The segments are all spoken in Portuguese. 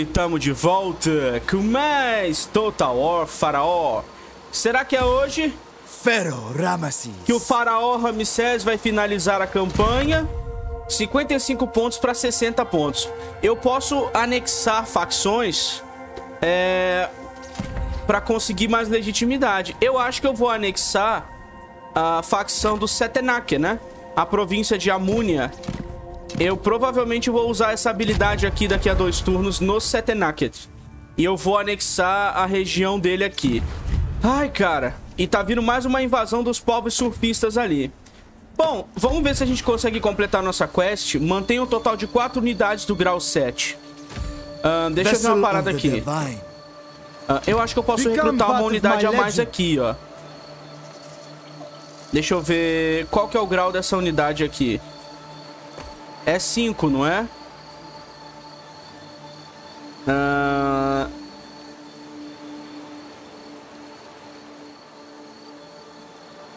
E tamo de volta com mais Total War Faraó. Será que é hoje Pharaoh Ramesses. que o Faraó Ramsés vai finalizar a campanha? 55 pontos para 60 pontos. Eu posso anexar facções é, para conseguir mais legitimidade. Eu acho que eu vou anexar a facção do Setenak, né? A província de Amúnia. Eu provavelmente vou usar essa habilidade aqui daqui a dois turnos no Setenaket. E eu vou anexar a região dele aqui. Ai, cara. E tá vindo mais uma invasão dos povos surfistas ali. Bom, vamos ver se a gente consegue completar nossa quest. Mantém um total de 4 unidades do grau 7. Ahn, deixa eu ver uma parada aqui. Ah, eu acho que eu posso recrutar uma unidade a mais aqui, ó. Deixa eu ver qual que é o grau dessa unidade aqui. É 5, não é? Ah,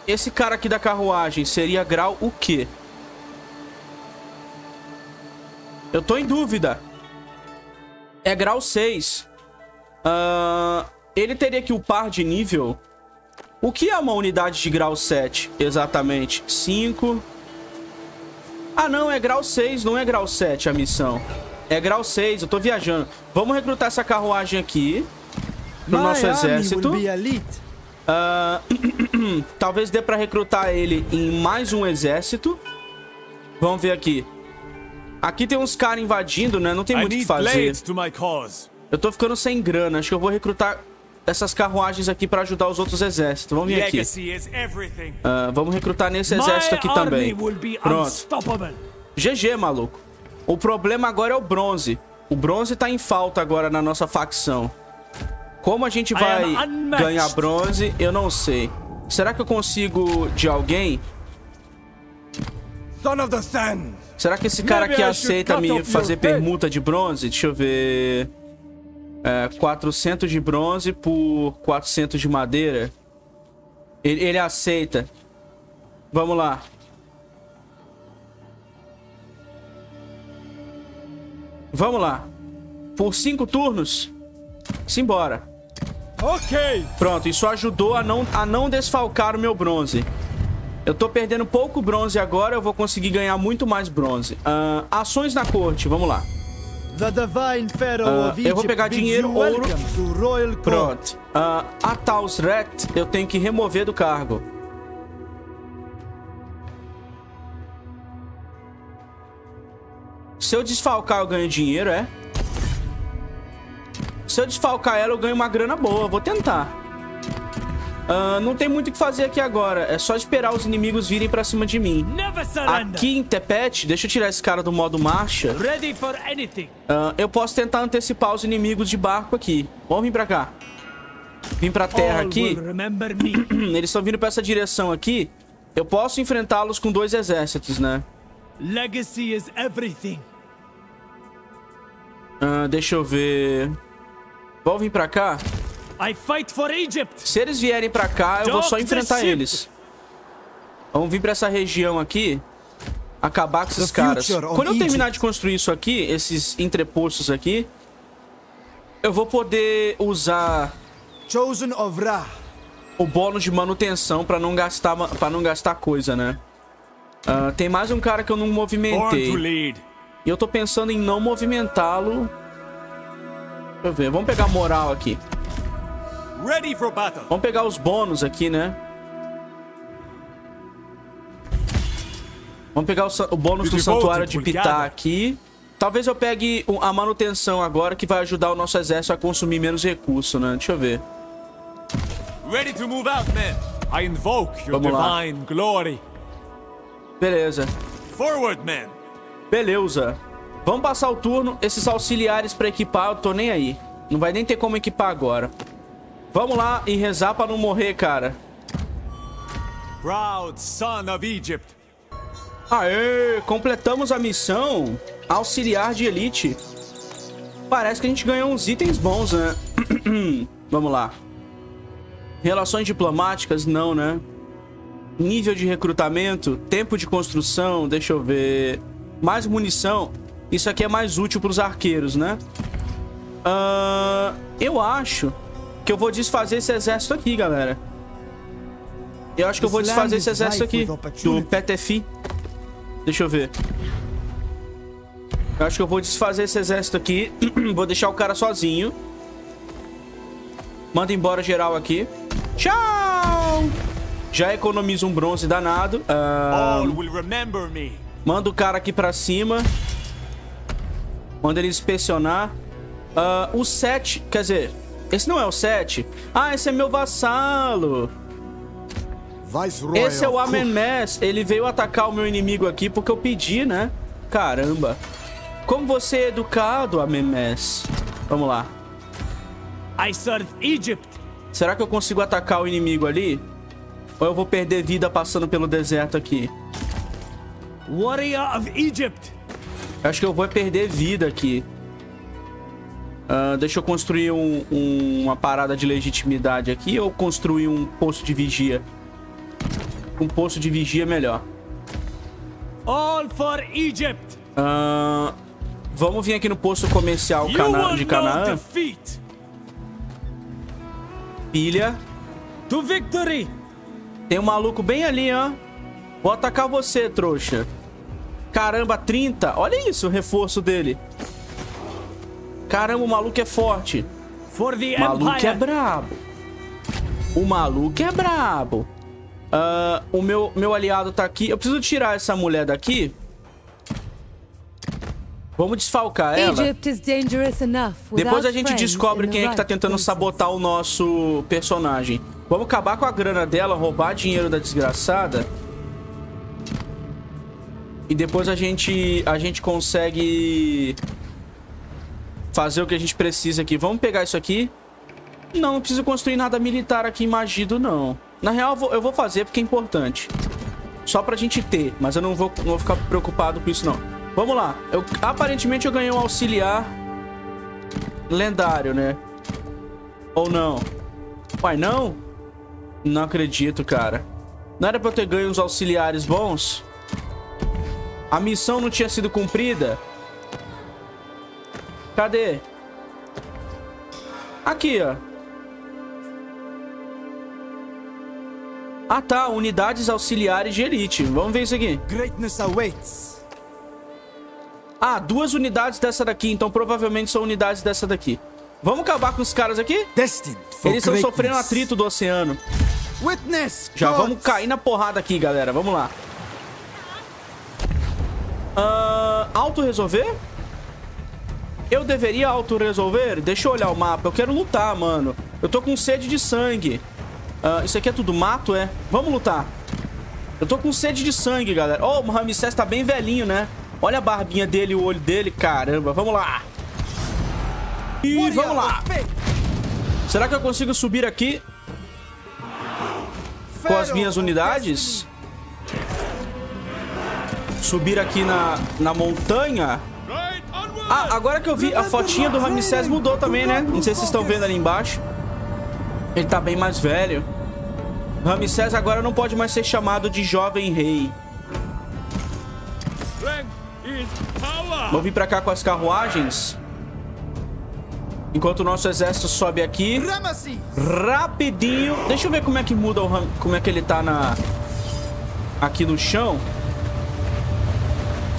Esse cara aqui da carruagem seria grau o quê? Eu tô em dúvida. É grau 6. Ah, ele teria que upar de nível. O que é uma unidade de grau 7? Exatamente. 5. Ah, não. É grau 6, não é grau 7 a missão. É grau 6, eu tô viajando. Vamos recrutar essa carruagem aqui. Pro My nosso exército. Ah, talvez dê pra recrutar ele em mais um exército. Vamos ver aqui. Aqui tem uns caras invadindo, né? Não tem muito o que fazer. blades to my cause. Eu tô ficando sem grana. Acho que eu vou recrutar essas carruagens aqui pra ajudar os outros exércitos. Vamos vir aqui. Ah, vamos recrutar nesse exército aqui também. Pronto. GG, maluco. O problema agora é o bronze. O bronze tá em falta agora na nossa facção. Como a gente vai ganhar bronze, eu não sei. Será que eu consigo de alguém? Son of the Sun. Será que esse cara aqui aceita me fazer permuta de bronze? Deixa eu ver. É, 400 de bronze por 400 de madeira. Ele, ele aceita. Vamos lá. Vamos lá. Por 5 turnos. Simbora. Okay. Pronto, isso ajudou a não, a não desfalcar o meu bronze. Eu tô perdendo pouco bronze agora, eu vou conseguir ganhar muito mais bronze. Ah, ações na corte, vamos lá. The divine Pharaoh of eu vou pegar dinheiro, ouro. Pronto. Ah, a Tausret eu tenho que remover do cargo. Se eu desfalcar, eu ganho dinheiro, é? Se eu desfalcar ela, eu ganho uma grana boa. Vou tentar. Ah, não tem muito o que fazer aqui agora. É só esperar os inimigos virem pra cima de mim. Aqui em Tepet, deixa eu tirar esse cara do modo marcha. Ah, eu posso tentar antecipar os inimigos de barco aqui. Vamos vir pra cá. Vim pra terra aqui. Eles estão vindo pra essa direção aqui. Eu posso enfrentá-los com dois exércitos, né? Legacy is everything. Ah, deixa eu ver. Vamos vir pra cá? I fight for Egypt. Se eles vierem pra cá, eu vou só enfrentar eles. Vamos vir pra essa região aqui. Acabar com esses caras. Quando eu terminar de construir isso aqui, esses entrepostos aqui, eu vou poder usar Chosen of Ra. o bônus de manutenção pra não gastar para não gastar coisa, né? Ah, tem mais um cara que eu não movimentei. E eu tô pensando em não movimentá-lo. Deixa eu ver, vamos pegar moral aqui. Ready for battle. Vamos pegar os bônus aqui, né? Vamos pegar o, o bônus do santuário de Pitá aqui. Talvez eu pegue a manutenção agora, que vai ajudar o nosso exército a consumir menos recurso, né? Deixa eu ver. Ready to move out, men. I invoke your Vamos lá. divine glory. Beleza. Forward, men. Beleza. Vamos passar o turno. Esses auxiliares pra equipar, eu tô nem aí. Não vai nem ter como equipar agora. Vamos lá e rezar pra não morrer, cara. Proud son of Egypt. Aê, completamos a missão auxiliar de elite. Parece que a gente ganhou uns itens bons, né? Vamos lá. Relações diplomáticas, não, né? Nível de recrutamento, tempo de construção, deixa eu ver. Mais munição. Isso aqui é mais útil pros arqueiros, né? Ah, eu acho que eu vou desfazer esse exército aqui, galera. Eu acho que eu vou desfazer esse exército aqui. Do Petefi. Deixa eu ver. Eu acho que eu vou desfazer esse exército aqui. vou deixar o cara sozinho. Manda embora geral aqui. Tchau! Já economiza um bronze danado. All will remember me. manda o cara aqui pra cima. Manda ele inspecionar. Ah, o 7, quer dizer, esse não é o 7. Ah, esse é meu vassalo. Esse é o Amenmes. Ele veio atacar o meu inimigo aqui porque eu pedi, né? Caramba. Como você é educado, Amenmes. Vamos lá. I serve Egypt. Será que eu consigo atacar o inimigo ali? Ou eu vou perder vida passando pelo deserto aqui? Warrior of Egypt. Acho que eu vou perder vida aqui. Ah, deixa eu construir um- um- uma parada de legitimidade aqui ou construir um posto de vigia? Um posto de vigia melhor. All for Egypt. Ah, vamos vir aqui no posto comercial Cana- de Canaã. Pilha. To victory. Tem um maluco bem ali, ó. Vou atacar você, trouxa. Caramba, 30. Olha isso, o reforço dele. Caramba, o maluco é forte. O maluco é brabo. O maluco é brabo. Ah, o meu, meu aliado tá aqui. Eu preciso tirar essa mulher daqui. Vamos desfalcar ela. Depois a gente descobre quem é que tá tentando sabotar o nosso personagem. Vamos acabar com a grana dela, roubar dinheiro da desgraçada. E depois a gente a gente consegue fazer o que a gente precisa aqui. Vamos pegar isso aqui. Não, não preciso construir nada militar aqui em Magido, não. Na real, eu vou, fazer porque é importante. Só pra gente ter, mas eu não vou, não vou ficar preocupado com isso, não. Vamos lá. Eu, aparentemente eu ganhei um auxiliar lendário, né? Ou não? Uai, não? Não acredito, cara. Não era pra eu ter ganho uns auxiliares bons? A missão não tinha sido cumprida? Cadê? Aqui, ó. Ah, tá. Unidades auxiliares de elite. Vamos ver isso aqui. Greatness awaits. Ah, duas unidades dessa daqui. Então provavelmente são unidades dessa daqui. Vamos acabar com os caras aqui? Destined Eles estão sofrendo atrito do oceano. Witness. Já vamos cair na porrada aqui, galera. Vamos lá. Ah, auto-resolver? Eu deveria auto-resolver? Deixa eu olhar o mapa. Eu quero lutar, mano. Eu tô com sede de sangue. Ah, isso aqui é tudo mato, é? Vamos lutar. Eu tô com sede de sangue, galera. Ó, oh, o Ramsés tá bem velhinho, né? Olha a barbinha dele e o olho dele. Caramba, vamos lá. E vamos lá. Será que eu consigo subir aqui com as minhas unidades? Subir aqui na, na montanha? Ah, agora que eu vi, a fotinha do Ramsés mudou também, né? Não sei se vocês estão vendo ali embaixo. Ele tá bem mais velho. Ramsés agora não pode mais ser chamado de jovem rei. Vamos vir pra cá com as carruagens. Enquanto o nosso exército sobe aqui. Rapidinho. Deixa eu ver como é que muda o Ram... como é que ele tá na aqui no chão.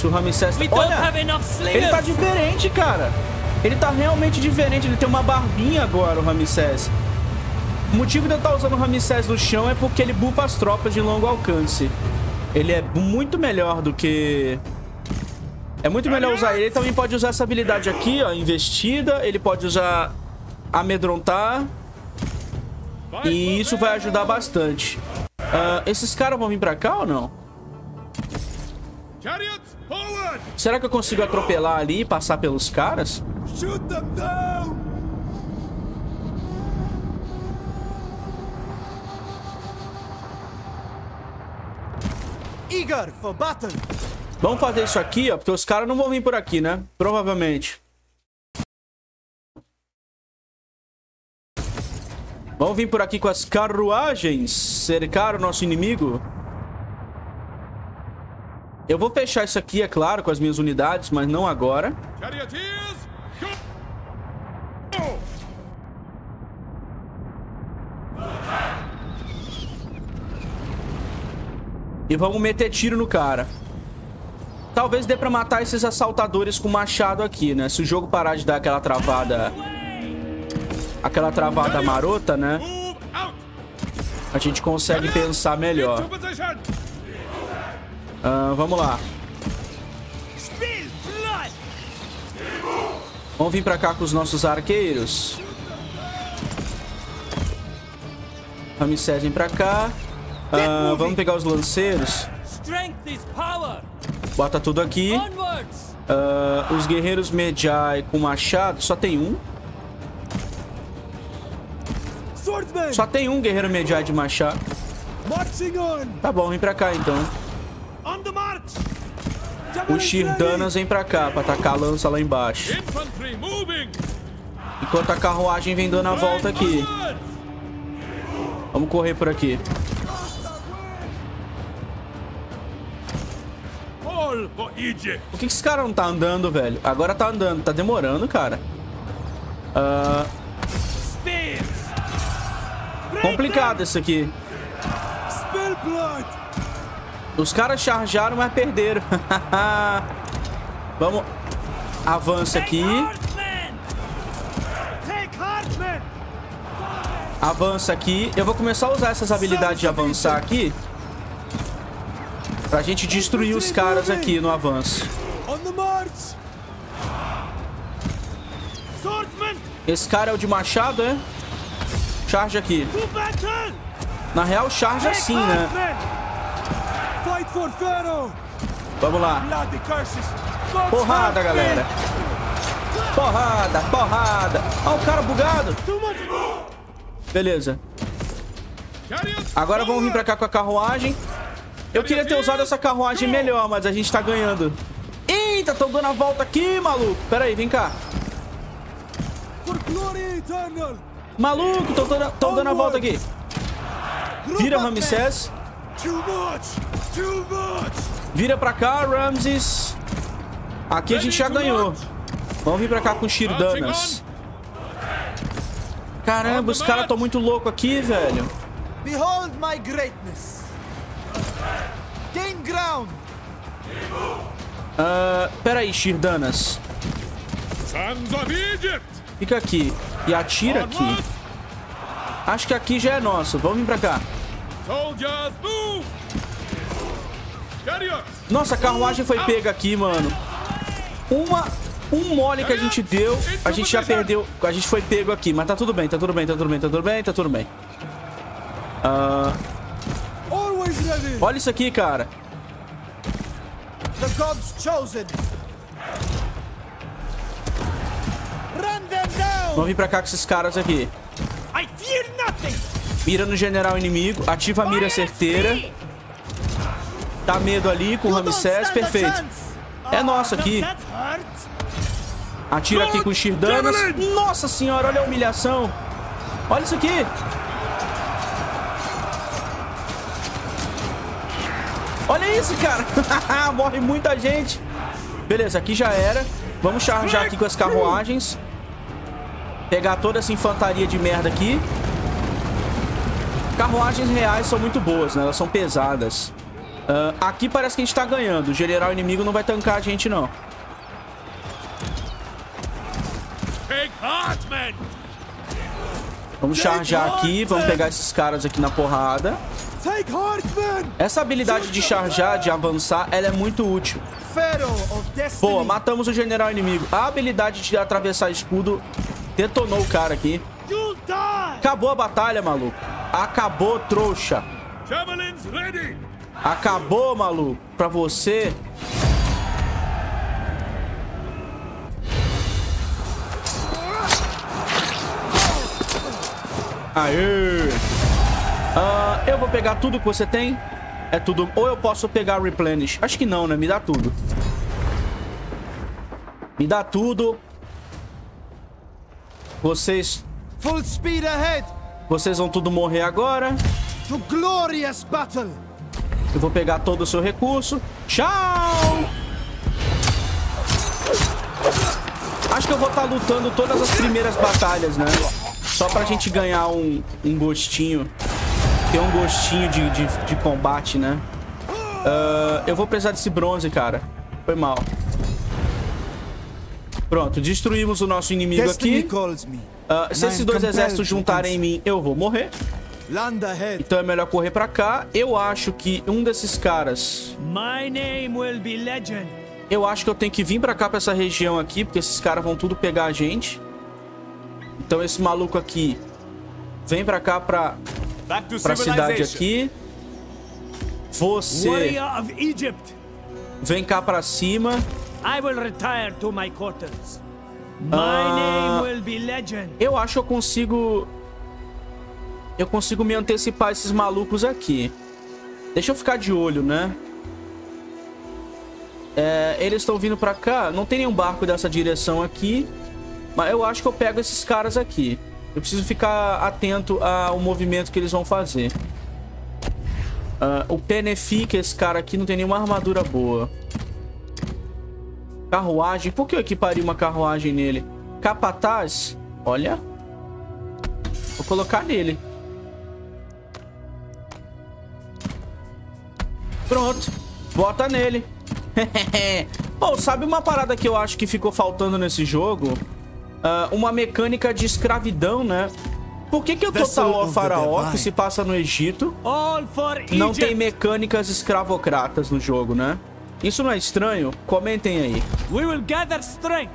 Se o Ramsés We don't Olha, have enough slingers. ele tá diferente, cara. Ele tá realmente diferente, ele tem uma barbinha agora, o Ramsés. O motivo de eu estar usando o Ramsés no chão é porque ele bufa as tropas de longo alcance. Ele é muito melhor do que é muito melhor usar ele. Ele também pode usar essa habilidade aqui, ó, investida. Ele pode usar amedrontar. E isso vai ajudar bastante. Ah, esses caras vão vir pra cá ou não? Será que eu consigo atropelar ali e passar pelos caras? Eager for battle. Vamos fazer isso aqui, ó, porque os caras não vão vir por aqui, né? Provavelmente. Vamos vir por aqui com as carruagens, cercar o nosso inimigo. Eu vou fechar isso aqui, é claro, com as minhas unidades, mas não agora. E vamos meter tiro no cara. Talvez dê pra matar esses assaltadores com machado aqui, né? Se o jogo parar de dar aquela travada... Aquela travada marota, né? A gente consegue pensar melhor. Ah, vamos lá. Vamos vir pra cá com os nossos arqueiros. Ramsés vem pra cá. Ah, vamos pegar os lanceiros. Bota tudo aqui. Ah, os guerreiros Medjai com machado. Só tem um. Só tem um guerreiro Medjai de machado. Tá bom, vem pra cá então. O Shirdanas vem pra cá pra tacar a lança lá embaixo. Enquanto a carruagem vem dando a volta aqui. Vamos correr por aqui. Por que, que esse cara não tá andando, velho? Agora tá andando. Tá demorando, cara. Spears. complicado isso aqui. Spill blood! Os caras charjaram, mas perderam. Vamos. Avança aqui. Avança aqui. Eu vou começar a usar essas habilidades de avançar aqui. Pra gente destruir os caras aqui no avanço. Esse cara é o de machado, é? Charge aqui. Na real, charge assim, né? Men! Fight for Pharaoh! Vamos lá. Porrada, galera. Porrada, porrada. Ó, o cara bugado. Beleza. Agora vamos vir pra cá com a carruagem. Eu queria ter usado essa carruagem melhor, mas a gente tá ganhando. Eita, tô dando a volta aqui, maluco. Pera aí, vem cá. Maluco, tô, dando- tô dando a volta aqui. Vira! Ramsés. Vira pra cá, Ramses. Aqui a gente já ganhou. Vamos vir pra cá com Shirdanas. Caramba, os caras tão muito loucos aqui, velho. Behold my greatness! Gain ground! Ah, pera aí, Shirdanas. Fica aqui e atira aqui. Acho que aqui já é nosso. Vamos vir pra cá. Soldiers move. Nossa, a carruagem foi pega aqui, mano. Uma... Um mole que a gente deu, a gente já perdeu. A gente foi pego aqui, mas tá tudo bem, tá tudo bem, tá tudo bem, tá tudo bem, tá tudo bem. Ah, olha isso aqui, cara. The gods chosen! Vamos vir pra cá com esses caras aqui. Mira no general inimigo, ativa a mira certeira. Dá medo ali com o Ramsés, perfeito. É nosso aqui. That hurt. Atira aqui com os Shirdanas. Nossa senhora, olha a humilhação. Olha isso aqui. Olha isso, cara. Morre muita gente. Beleza, aqui já era. Vamos charjar aqui com as carruagens. Pegar toda essa infantaria de merda aqui. Carruagens reais são muito boas, né? Elas são pesadas. Ah, aqui parece que a gente tá ganhando. O general inimigo não vai tancar a gente, não. Vamos charjar aqui, vamos pegar esses caras aqui na porrada. Essa habilidade de charjar, de avançar, ela é muito útil. Boa, matamos o general inimigo. A habilidade de atravessar escudo detonou o cara aqui. Acabou a batalha, maluco. Acabou, trouxa. Javelins ready. Acabou, maluco. Pra você. Aê! Ah, eu vou pegar tudo que você tem. É tudo. Ou eu posso pegar replenish. Acho que não, né? Me dá tudo. Me dá tudo. Vocês. Full speed ahead! Vocês vão tudo morrer agora. To glorious battle! Eu vou pegar todo o seu recurso. Tchau! Acho que eu vou estar lutando todas as primeiras batalhas, né? Só pra gente ganhar um, um gostinho. Ter um gostinho de, de, de combate, né? Ah, eu vou precisar desse bronze, cara. Foi mal. Pronto, destruímos o nosso inimigo aqui. Ah, se esses dois exércitos to juntarem em mim, eu vou morrer. Então é melhor correr pra cá. Eu acho que um desses caras... My name will be legend. Eu acho que eu tenho que vir pra cá, pra essa região aqui, porque esses caras vão tudo pegar a gente. Então esse maluco aqui vem pra cá, pra, pra cidade aqui. Você Warrior of Egypt. vem cá pra cima. I will retire to my quarters. My Ah. name will be legend. Eu acho que eu consigo... Eu consigo me antecipar esses malucos aqui. Deixa eu ficar de olho, né? É, eles estão vindo pra cá. Não tem nenhum barco dessa direção aqui. Mas eu acho que eu pego esses caras aqui. Eu preciso ficar atento ao movimento que eles vão fazer. Ah, o Penefica, esse cara aqui, não tem nenhuma armadura boa. Carruagem. Por que eu equiparia uma carruagem nele? Capataz. Olha. Vou colocar nele. Pronto. Bota nele. Pô, sabe uma parada que eu acho que ficou faltando nesse jogo? Ah, uma mecânica de escravidão, né? Por que, que o Total of the Faraó, que se passa no Egito, não tem mecânicas escravocratas no jogo, né? Isso não é estranho? Comentem aí. We will gather strength.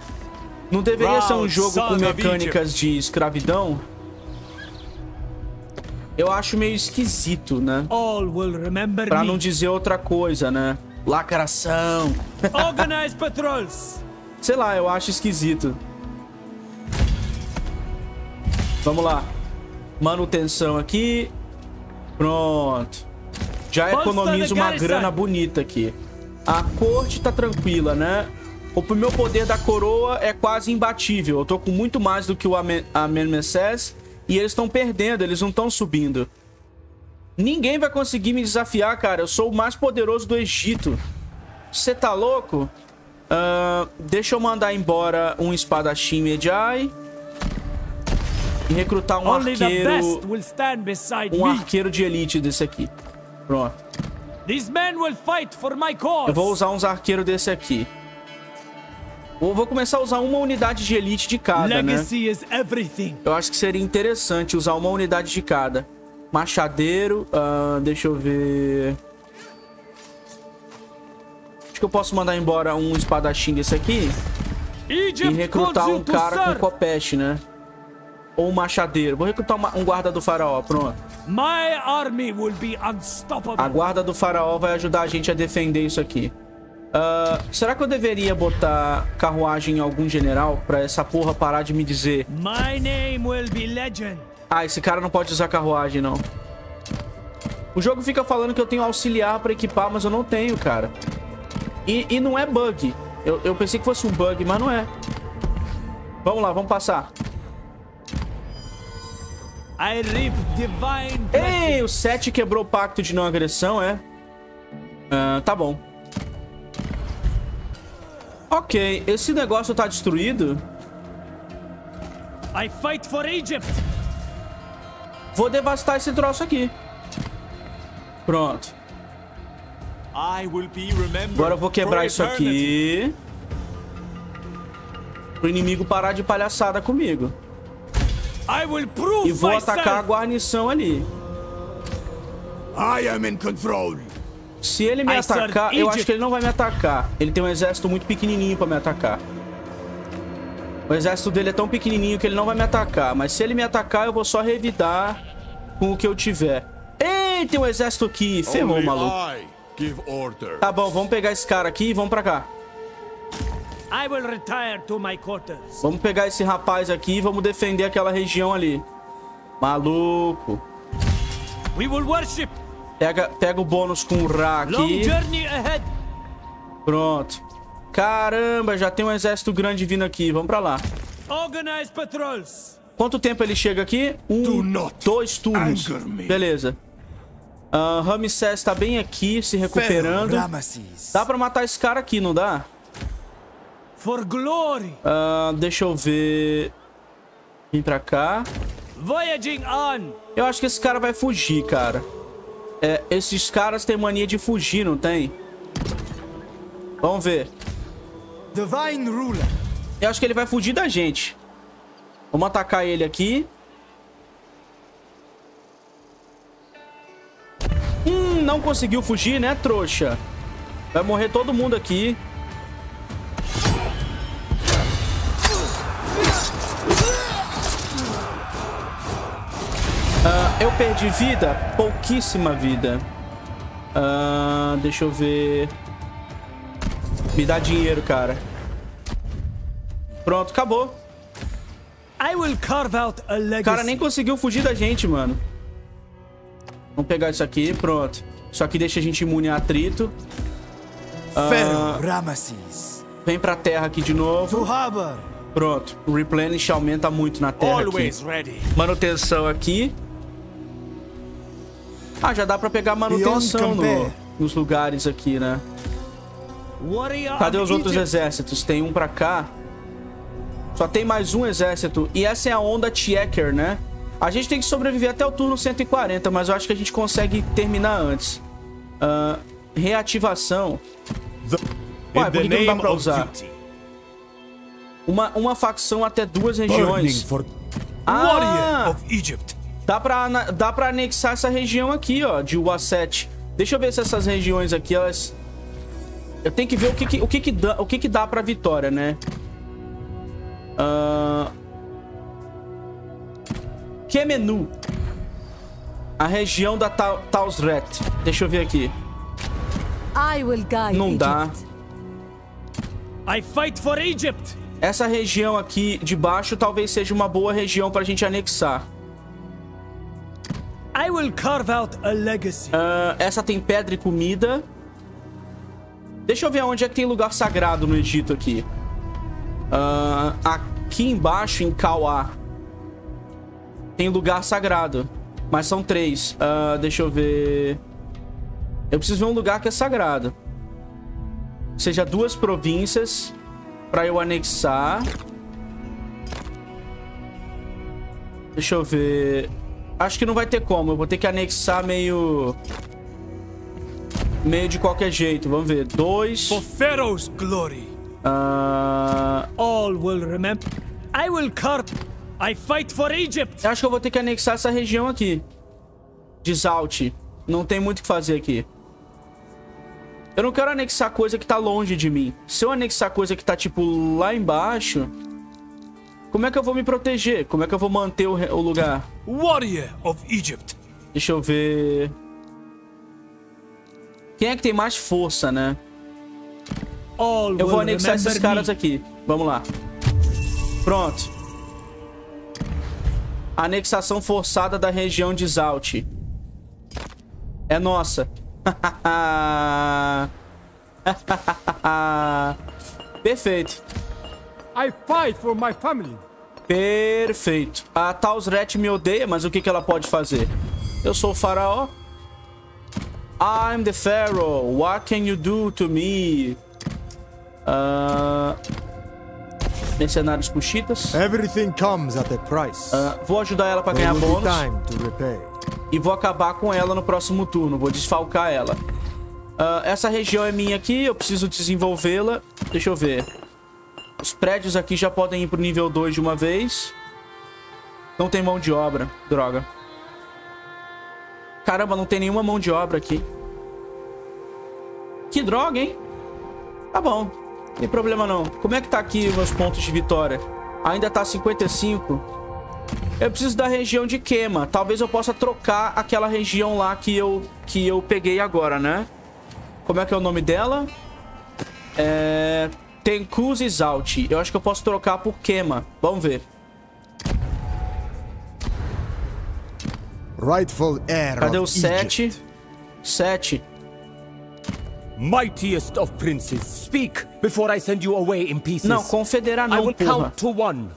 Não deveria ser um jogo com mecânicas de escravidão? Eu acho meio esquisito, né? All will remember Pra não dizer outra coisa, né? Lacração. Organize patrols. Sei lá, eu acho esquisito. Vamos lá. Manutenção aqui. Pronto. Já economizo uma grana bonita aqui. A corte tá tranquila, né? O meu poder da coroa é quase imbatível. Eu tô com muito mais do que o Amen- Amenmeses. E eles estão perdendo, eles não estão subindo. Ninguém vai conseguir me desafiar, cara. Eu sou o mais poderoso do Egito. Você tá louco? Ah, deixa eu mandar embora um espadachim Medjai. E recrutar um arqueiro. Um arqueiro de elite desse aqui. Pronto. These men will fight for my cause. Eu vou usar uns arqueiros desse aqui. Eu vou começar a usar uma unidade de elite de cada, né? Legacy is everything. Eu acho que seria interessante usar uma unidade de cada. Machadeiro, ah, deixa eu ver. Acho que eu posso mandar embora um espadachim desse aqui Egypt e recrutar um cara com copeste, né? Ou um machadeiro. Vou recrutar uma- um guarda do faraó, pronto. My army will be unstoppable. A guarda do faraó vai ajudar a gente a defender isso aqui. Ah, será que eu deveria botar carruagem em algum general pra essa porra parar de me dizer My name will be legend. Ah, esse cara não pode usar carruagem, não. O jogo fica falando que eu tenho auxiliar pra equipar, mas eu não tenho, cara. E, e não é bug. Eu, eu pensei que fosse um bug, mas não é. Vamos lá, vamos passar. I reap divine Ei, o 7 quebrou o pacto de não agressão, é? Ah, tá bom. Ok, esse negócio tá destruído. I fight for Egypt. Vou devastar esse troço aqui. Pronto. I will be remembered Agora eu vou quebrar isso aqui. Pro inimigo parar de palhaçada comigo. I will prove E vou atacar a guarnição ali. I am in control. Se ele me I serve atacar, eu acho que ele não vai me atacar. Ele tem um exército muito pequenininho pra me atacar. O exército dele é tão pequenininho que ele não vai me atacar. Mas se ele me atacar, eu vou só revidar com o que eu tiver. Ei, tem um exército aqui. Ferrou, maluco. I give order. Tá bom, vamos pegar esse cara aqui e vamos pra cá. I will retire to my quarters. Vamos pegar esse rapaz aqui e vamos defender aquela região ali. Maluco. We will worship. Pega, pega o bônus com o Ra aqui. Pronto. Caramba, já tem um exército grande vindo aqui. Vamos pra lá. Quanto tempo ele chega aqui? Um, dois turnos. Beleza. Uh, Ramsés tá bem aqui, se recuperando. Dá pra matar esse cara aqui, não dá? For glory. Ah, deixa eu ver... Vim pra cá. Voyaging on. Eu acho que esse cara vai fugir, cara. É, esses caras têm mania de fugir, não tem? Vamos ver. Divine ruler. Eu acho que ele vai fugir da gente. Vamos atacar ele aqui. Hum, não conseguiu fugir, né, trouxa? Vai morrer todo mundo aqui. Eu perdi vida? Pouquíssima vida. Ah, deixa eu ver. Me dá dinheiro, cara. Pronto, acabou. I will carve out a O legacy. cara nem conseguiu fugir da gente, mano. Vamos pegar isso aqui, pronto. Isso aqui deixa a gente imune a atrito. Ramesses. Vem pra terra aqui de novo. Pronto. O replenish aumenta muito na terra aqui. Always ready. Manutenção aqui. Ah, já dá pra pegar manutenção no- nos lugares aqui, né? Cadê os outros exércitos? Tem um pra cá. Só tem mais um exército. E essa é a onda Checker, né? A gente tem que sobreviver até o turno 140, mas eu acho que a gente consegue terminar antes. Ah, reativação. Ué, por que não dá pra usar? Uma, uma facção até duas regiões. Ah, Warrior of Egypt. Dá pra, dá pra anexar essa região aqui, ó, de Uasset. Deixa eu ver se essas regiões aqui, elas... Eu tenho que ver o que que, o que, que, dá, o que, que dá pra vitória, né? Ah... Kemenu. A região da Ta Tausret. Deixa eu ver aqui. I will guide Não dá. Egypt. I fight for Egypt. Essa região aqui de baixo talvez seja uma boa região pra gente anexar. I will carve out a legacy. Ah, essa tem pedra e comida. Deixa eu ver onde é que tem lugar sagrado no Egito aqui. Ah, aqui embaixo, em Kauá, tem lugar sagrado. Mas são três. Ah, deixa eu ver... Eu preciso ver um lugar que é sagrado. Seja duas províncias pra eu anexar. Deixa eu ver... Acho que não vai ter como. Eu vou ter que anexar meio... Meio de qualquer jeito. Vamos ver. Dois. For Pharaoh's glory. Ah, All will remember. I will carve. I fight for Egypt. eu acho que eu vou ter que anexar essa região aqui. De Zalt. Não tem muito o que fazer aqui. Eu não quero anexar coisa que tá longe de mim. Se eu anexar coisa que tá, tipo, lá embaixo... Como é que eu vou me proteger? Como é que eu vou manter o, o lugar? Warrior of Egypt. Deixa eu ver... Quem é que tem mais força, né? All Eu vou anexar esses caras me. aqui. Vamos lá. Pronto. Anexação forçada da região de Zalt. É nossa. Perfeito. I fight for my family. Perfeito. A Tausret me odeia, mas o que, que ela pode fazer? Eu sou o faraó. I'm the pharaoh. What can you do to me? Ah, mercenários cuxitas. Everything comes at a price. Ah, vou ajudar ela pra There ganhar bônus. time to repay. E vou acabar com ela no próximo turno. Vou desfalcar ela. Ah, essa região é minha aqui. Eu preciso desenvolvê-la. Deixa eu ver. Os prédios aqui já podem ir pro nível 2 de uma vez. Não tem mão de obra. Droga. Caramba, não tem nenhuma mão de obra aqui. Que droga, hein? Tá bom. Não tem problema não. Como é que tá aqui meus pontos de vitória? Ainda tá 55. Eu preciso da região de queima. Talvez eu possa trocar aquela região lá que eu, que eu peguei agora, né? Como é que é o nome dela? É... Tenkuz Zalt. Eu acho que eu posso trocar por queima. Vamos ver. Rightful heir Cadê o of 7? Egypt. 7. Mightiest of princes, speak before I send you away in pieces. Não, confederar I não, will porra. count to one.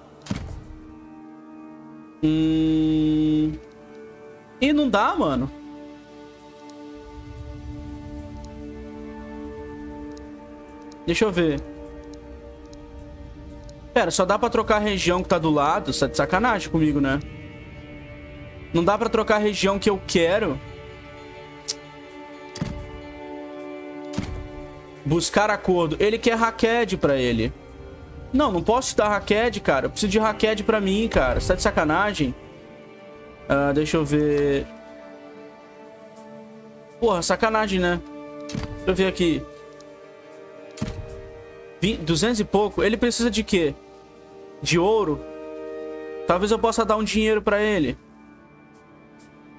Hum... E não dá, mano. Deixa eu ver. Pera, só dá pra trocar a região que tá do lado? Você tá de sacanagem comigo, né? Não dá pra trocar a região que eu quero? Buscar acordo. Ele quer Raqued pra ele. Não, não posso dar Raqued, cara. Eu preciso de Raqued pra mim, cara. Você tá de sacanagem? Uh, deixa eu ver... Porra, sacanagem, né? Deixa eu ver aqui. 200 e pouco. Ele precisa de quê? De ouro? Talvez eu possa dar um dinheiro pra ele.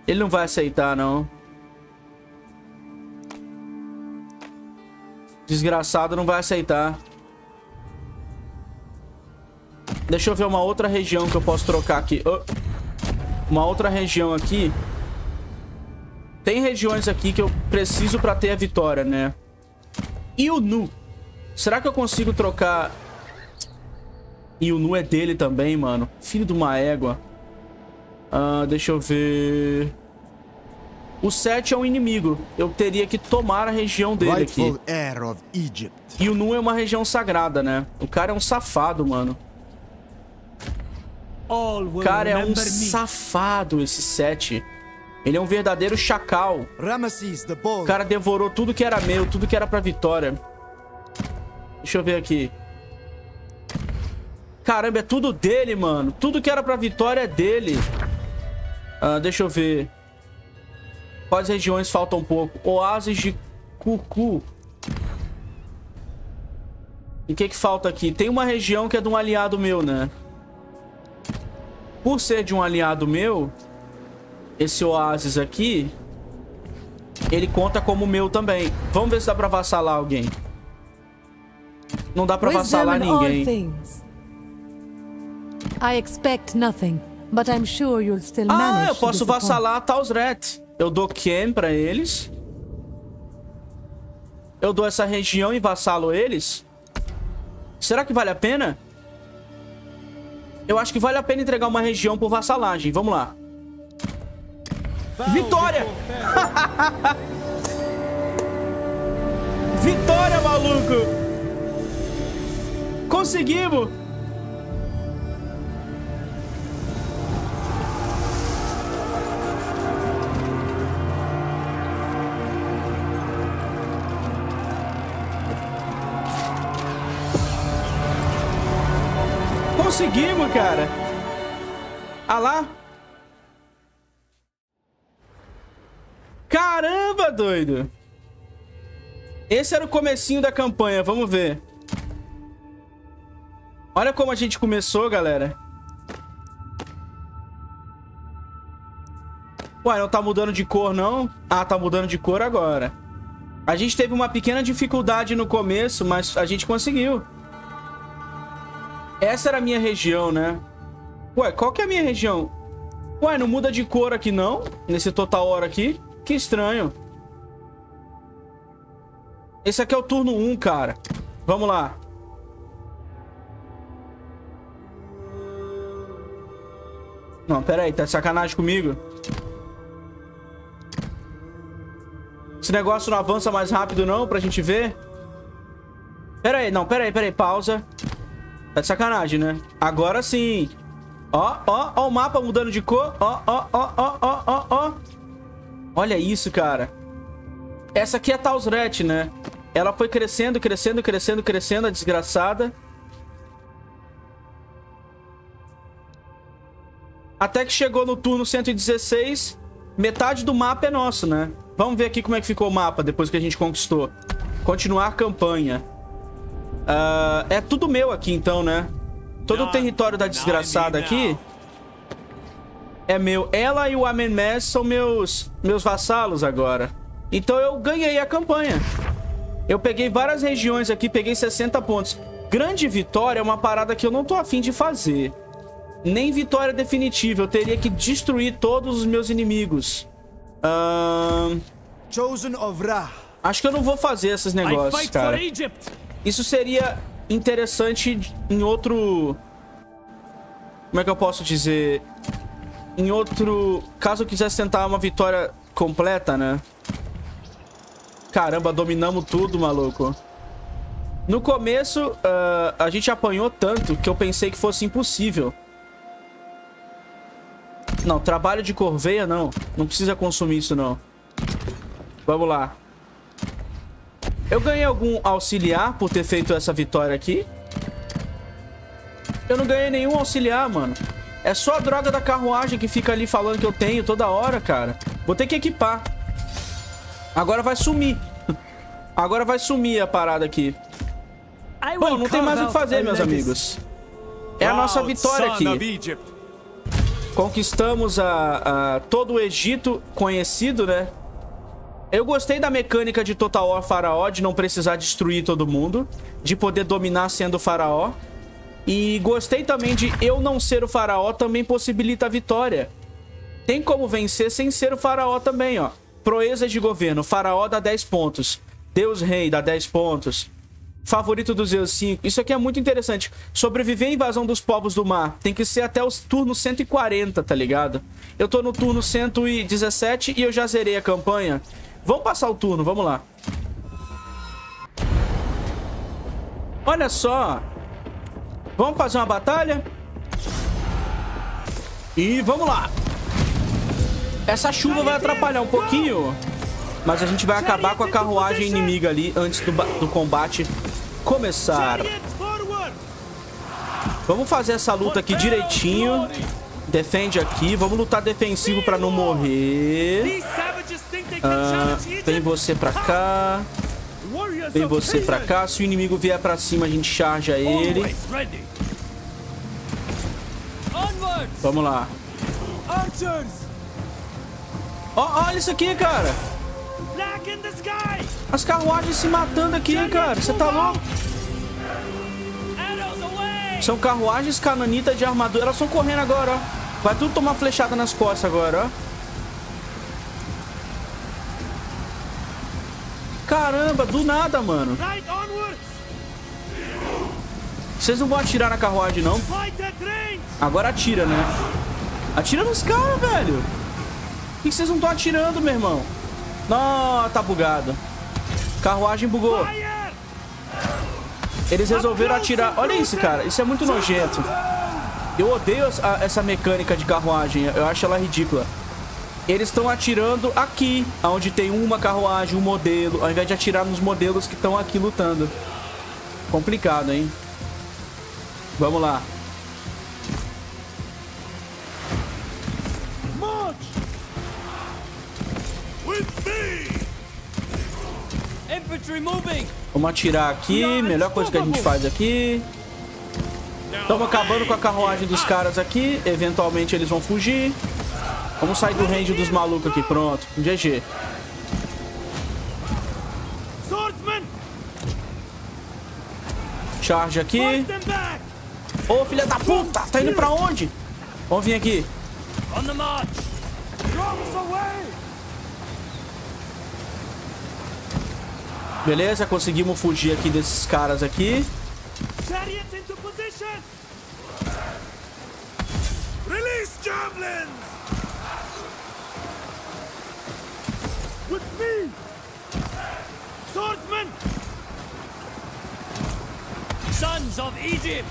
Ele não vai aceitar, não. Desgraçado não vai aceitar. Deixa eu ver uma outra região que eu posso trocar aqui. Uma outra região aqui. Tem regiões aqui que eu preciso pra ter a vitória, né? E o Nu? Será que eu consigo trocar... E o Nu é dele também, mano. Filho de uma égua. Ah, deixa eu ver... O 7 é um inimigo. Eu teria que tomar a região dele aqui. E o Nu é uma região sagrada, né? O cara é um safado, mano. O cara é um safado, esse 7. Ele é um verdadeiro chacal. O cara devorou tudo que era meu, tudo que era pra vitória. Deixa eu ver aqui. Caramba, é tudo dele, mano. Tudo que era pra vitória é dele. Ah, deixa eu ver. Quais regiões faltam um pouco? Oásis de Cucu. E o que que falta aqui? Tem uma região que é de um aliado meu, né? Por ser de um aliado meu, esse oásis aqui, ele conta como meu também. Vamos ver se dá pra vassalar alguém. Não dá pra Wisdom vassalar ninguém. I expect nothing, but I'm sure you'll still Ah, manage eu to posso vassalar Tausret. Eu dou Ken pra eles. Eu dou essa região e vassalo eles. Será que vale a pena? Eu acho que vale a pena entregar uma região por vassalagem. Vamos lá. Vitória! Vitória, maluco! Conseguimos! Conseguimos, cara! Ah lá! Caramba, doido! Esse era o comecinho da campanha, vamos ver. Olha como a gente começou, galera. Ué, não tá mudando de cor, não? Ah, tá mudando de cor agora. A gente teve uma pequena dificuldade no começo, mas a gente conseguiu. Essa era a minha região, né? Ué, qual que é a minha região? Ué, não muda de cor aqui, não? Nesse total hora aqui? Que estranho. Esse aqui é o turno 1, cara. Vamos lá. Não, pera aí, tá sacanagem comigo? Esse negócio não avança mais rápido não, pra gente ver? Pera aí, não, pera aí, pera aí, pausa. Tá de sacanagem, né? Agora sim. Ó, ó, ó o mapa mudando de cor. Ó, ó, ó, ó, ó, ó, ó. Olha isso, cara. Essa aqui é a Tausret, né? Ela foi crescendo, crescendo, crescendo, crescendo, a desgraçada. Até que chegou no turno 116, metade do mapa é nosso, né? Vamos ver aqui como é que ficou o mapa depois que a gente conquistou. Continuar a campanha. Ah, é tudo meu aqui, então, né? Todo o território da desgraçada aqui é meu. Ela e o Amenmes são meus, meus vassalos agora. Então eu ganhei a campanha. Eu peguei várias regiões aqui, peguei 60 pontos. Grande vitória é uma parada que eu não tô afim de fazer. Nem vitória definitiva. Eu teria que destruir todos os meus inimigos. Ahn, Chosen of Ra. acho que eu não vou fazer esses negócios, cara. Egypt. Isso seria interessante em outro... Como é que eu posso dizer? Em outro... Caso eu quisesse tentar uma vitória completa, né? Caramba, dominamos tudo, maluco. No começo, ah, a gente apanhou tanto que eu pensei que fosse impossível. Não, trabalho de corveia, não. Não precisa consumir isso, não. Vamos lá. Eu ganhei algum auxiliar por ter feito essa vitória aqui? Eu não ganhei nenhum auxiliar, mano. É só a droga da carruagem que fica ali falando que eu tenho toda hora, cara. Vou ter que equipar. Agora vai sumir. Agora vai sumir a parada aqui. Bom, não tem mais o que fazer, meus amigos. É a nossa vitória aqui. Conquistamos a, a- todo o Egito conhecido, né? Eu gostei da mecânica de Total War Faraó, de não precisar destruir todo mundo, de poder dominar sendo faraó. E gostei também de eu não ser o faraó também possibilita a vitória. Tem como vencer sem ser o faraó também, ó. Proezas de governo, faraó dá 10 pontos. Deus rei dá 10 pontos. Favorito dos Zeus 5. Isso aqui é muito interessante. Sobreviver à invasão dos povos do mar. Tem que ser até os turnos 140, tá ligado? Eu tô no turno 117 e eu já zerei a campanha. Vamos passar o turno, vamos lá. Olha só. Vamos fazer uma batalha? E vamos lá. Essa chuva vai atrapalhar um pouquinho. Mas a gente vai acabar com a carruagem inimiga ali antes do, do combate começar. Vamos fazer essa luta aqui direitinho. Defende aqui. Vamos lutar defensivo pra não morrer. Ah, vem você pra cá. Vem você pra cá. Se o inimigo vier pra cima, a gente charge ele. Vamos lá. Ó, olha isso aqui, cara. As carruagens se matando aqui, cara. Você tá louco? São carruagens canonitas de armadura. Elas estão correndo agora, ó. Vai tudo tomar flechada nas costas agora, ó. Caramba, do nada, mano. Vocês não vão atirar na carruagem, não? Agora atira, né? Atira nos caras, velho. Por que vocês não estão atirando, meu irmão? Não, tá bugado. Carruagem bugou. Eles resolveram atirar. Olha isso, cara. Isso é muito nojento. Eu odeio essa mecânica de carruagem. Eu acho ela ridícula. Eles estão atirando aqui, onde tem uma carruagem, um modelo, ao invés de atirar nos modelos que estão aqui lutando. Complicado, hein? Vamos lá. With me. Infantry moving! Vamos atirar aqui. Melhor coisa que a gente faz aqui. Estamos acabando com a carruagem dos caras aqui. Eventualmente eles vão fugir. Vamos sair do range dos malucos aqui. Pronto. GG. Swordsman. Charge aqui. Ô, filha da puta! Tá indo pra onde? Vamos vir aqui. Beleza, conseguimos fugir aqui desses caras aqui. Release javelins. Me. Swordsman. Sons of Egypt!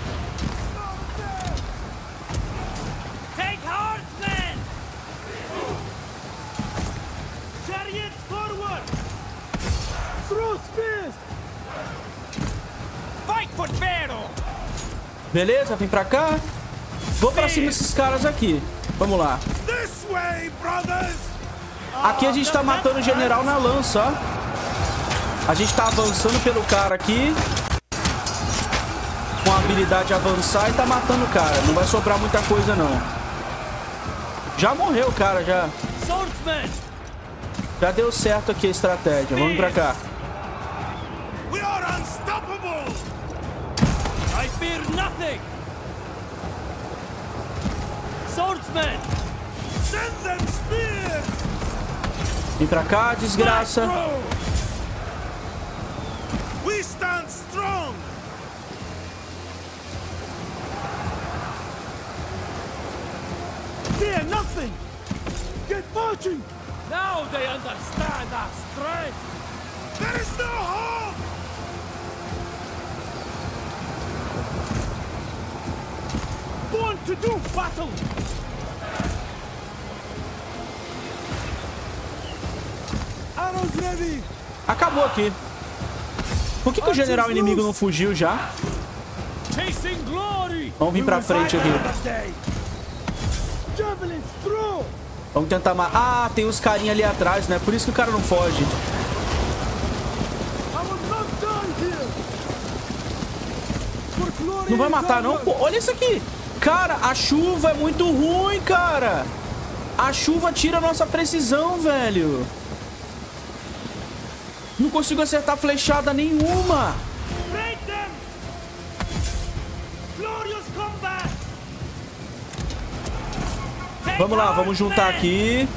Take heart, men. Chariots forward. Throw spears. Fight for Pharaoh! Beleza, vem pra cá. Vou pra cima desses caras aqui. Vamos lá. This way, brothers. Aqui a gente tá matando o general na lança, ó. A gente tá avançando pelo cara aqui. Com a habilidade de avançar e tá matando o cara. Não vai sobrar muita coisa, não. Já morreu o cara, já. Já deu certo aqui a estratégia. Vamos pra cá. I! Send them spears. Vem pra cá, desgraça. Fear nothing. Get marching. Now they understand our strength! There is no hope. Born to do battle! Acabou aqui. Por que, que o general inimigo não fugiu já? Vamos vir pra frente aqui. Vamos tentar matar. Ah, tem os carinha ali atrás, né? Por isso que o cara não foge. Não vai matar, não? Pô, olha isso aqui. Cara, a chuva é muito ruim, cara. A chuva tira a nossa precisão, velho. Não consigo acertar flechada nenhuma. Vamos lá, vamos juntar aqui.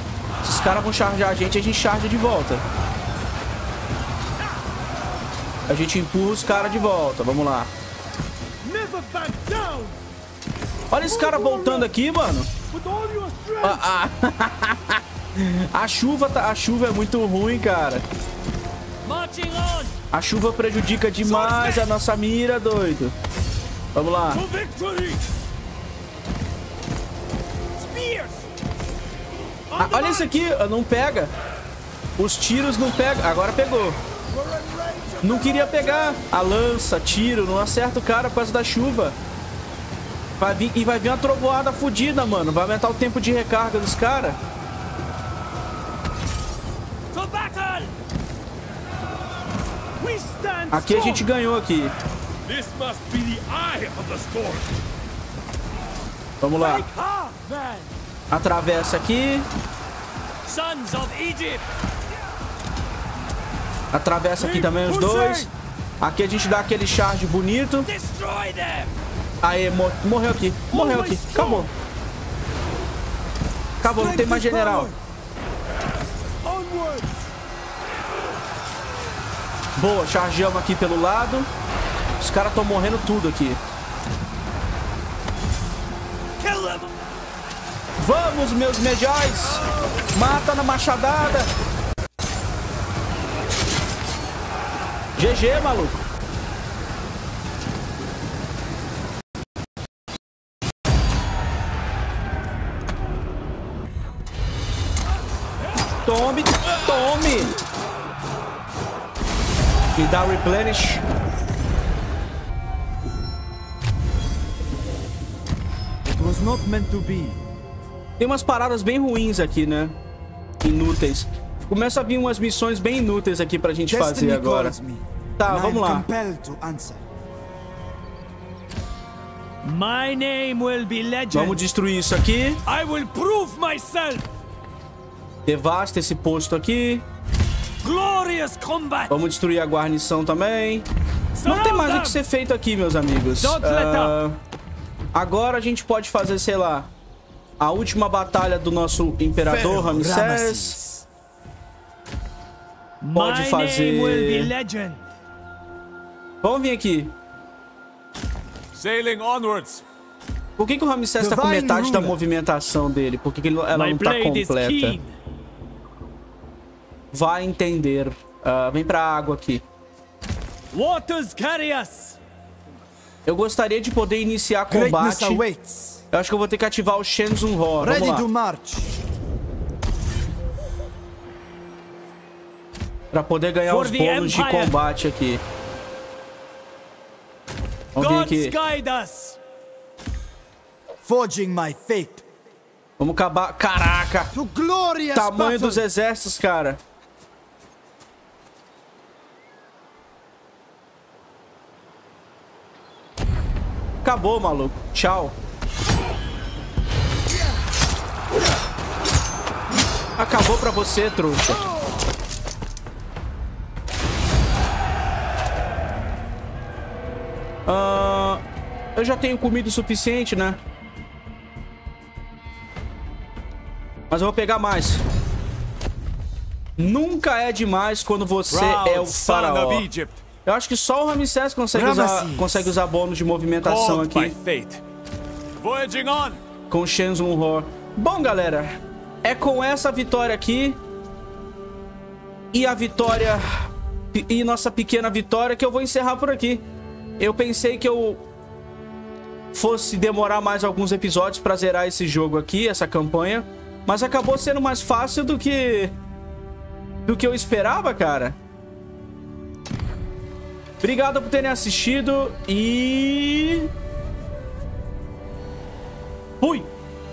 Se os caras vão charjar a gente, a gente charge de volta. A gente empurra os caras de volta. Vamos lá. Olha esse cara voltando aqui, mano. A chuva, tá, a chuva é muito ruim, cara. A chuva prejudica demais a nossa mira, doido. Vamos lá. Ah, olha isso aqui, não pega. Os tiros não pegam. Agora pegou. Não queria pegar. A lança, tiro, não acerta o cara por causa da chuva. Vai vir, e vai vir uma trovoada fodida, mano. Vai aumentar o tempo de recarga dos caras. To battle! We stand Aqui a gente ganhou aqui. Vamos lá. Atravessa aqui. Atravessa aqui também os dois. Aqui a gente dá aquele charge bonito. Aê, mo- morreu aqui. Morreu aqui. Acabou. Acabou, não tem mais general. Boa, chargeamos aqui pelo lado. Os caras estão morrendo tudo aqui. Vamos, meus mediais! Mata na machadada! GG, maluco! Dá replenish. It was not meant to be. Tem umas paradas bem ruins aqui, né? Inúteis. Começa a vir umas missões bem inúteis aqui pra gente fazer Destiny agora. calls me. Tá, and vamos lá. compelled to answer. My name will be legend. Vamos destruir isso aqui. I will prove myself. Devasta esse posto aqui. Glorious combat. Vamos destruir a guarnição também. Não tem mais o que ser feito aqui, meus amigos. Ah, agora a gente pode fazer, sei lá, a última batalha do nosso imperador Ramsés. Pode fazer- name will be legend. Vamos vir aqui. Sailing onwards. Por que, que o Ramsés tá com metade da movimentação dele? Por que, que ele- ela My não tá is completa? Vai entender. Ah, vem pra água aqui. Waters carry us. Eu gostaria de poder iniciar combate. awaits. Eu acho que eu vou ter que ativar o Shenzun Ho. Ready to march. Pra poder ganhar For os bônus de combate aqui. Vamos vir aqui. guide us. Forging my fate. Vamos acabar. Caraca! To glorious Tamanho battle. dos exércitos, cara. Acabou, maluco. Tchau. Acabou pra você, trouxa. Ah, eu já tenho comida o suficiente, né? Mas eu vou pegar mais. Nunca é demais quando você é o faraó. Eu acho que só o Ramsés consegue usar, Ramesses. consegue usar bônus de movimentação aqui. Voyaging on. com o Shenzun Hor. Bom, galera, é com essa vitória aqui e a vitória e nossa pequena vitória que eu vou encerrar por aqui. Eu pensei que eu fosse demorar mais alguns episódios pra zerar esse jogo aqui, essa campanha, mas acabou sendo mais fácil do que do que eu esperava, cara. Obrigado por terem assistido e... Fui!